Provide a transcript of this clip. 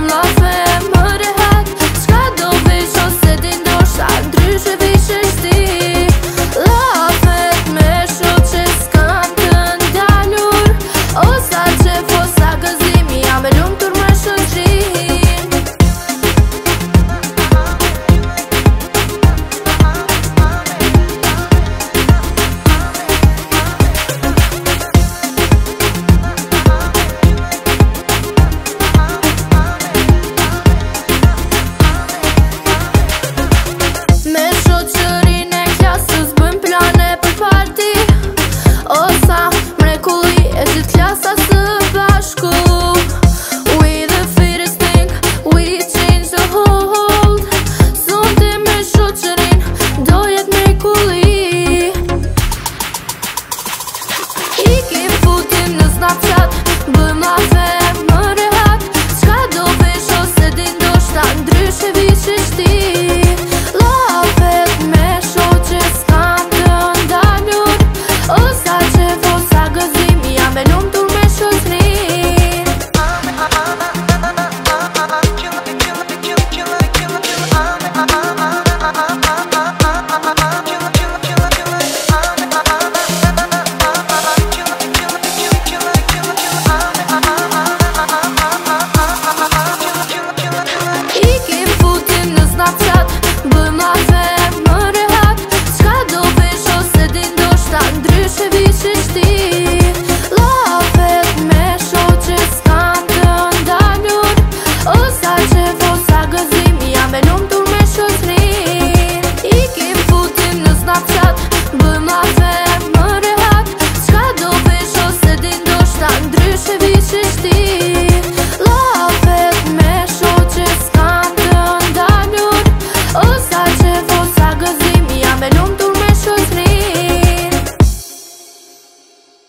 I'm laughing